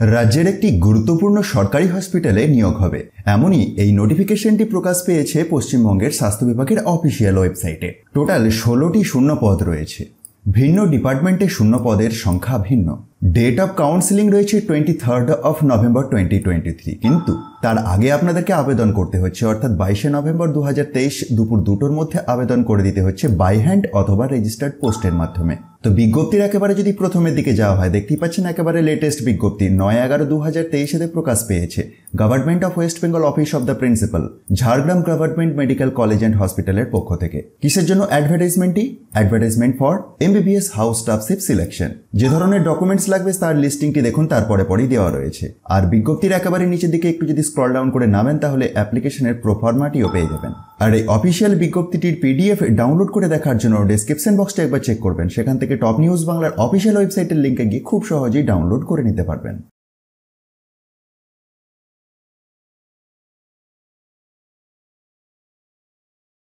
রাজ্যের একটি গুরুত্বপূর্ণ সরকারি হসপিটালে নিয়োগ হবে। এমনই এই নোটিফিকেশনটি প্রকাশ পেয়েছে পশ্চিমবঙ্গের স্বাস্থ্য বিভাগের অফিসিয়াল ওয়েবসাইটে। টোটাল ষোলোটি শূন্য পদ রয়েছে। ভিন্ন ডিপার্টমেন্টে শূন্য পদের সংখ্যা ভিন্ন। ডেট অফ কাউন্সিলিং রয়েছে twenty third of November twenty twenty three কিন্তু তার আগে আপনাদেরকে আবেদন করতে হচ্ছে, অর্থাৎ বাইশে নভেম্বর দু হাজার তেইশ দুপুর দুটোর মধ্যে আবেদন করে দিতে হচ্ছে বাই হ্যান্ড অথবা রেজিস্টার্ড পোস্টের মাধ্যমে। তো বিজ্ঞপ্তির একেবারে যদি প্রথমের দিকে যাওয়া হয়, দেখতেই পাচ্ছেন একেবারে লেটেস্ট বিজ্ঞপ্তি। নয় এগারো দু হাজার তেইশেতে প্রকাশ পেয়েছে। Government of West Bengal office of the principal Jhargram government medical college and হসপিটালের পক্ষ থেকে। কিসের জন্য অ্যাডভার্টাইজমেন্টটি advertisement for MBBS house staffship selection যে ধরনের ডকুমেন্টস লাগবে তার লিস্টিংটি দেখুন, তারপরে পরেই দেওয়া রয়েছে। আর বিজ্ঞপ্তির একেবারে নিচের দিকে একটু যদি স্ক্রল ডাউন করে নামেন, তাহলে অ্যাপ্লিকেশনের প্রোফরমাটিও পেয়ে যাবেন। আর এই অফিসিয়াল বিজ্ঞপ্তিটির পিডিএফ ডাউনলোড করে দেখার জন্য ডিসক্রিপশন বক্সটা একবার চেক করবেন। সেখান থেকে টপ নিউজ বাংলার অফিসিয়াল ওয়েবসাইটের লিঙ্কে গিয়ে খুব সহজেই ডাউনলোড করে নিতে পারবেন।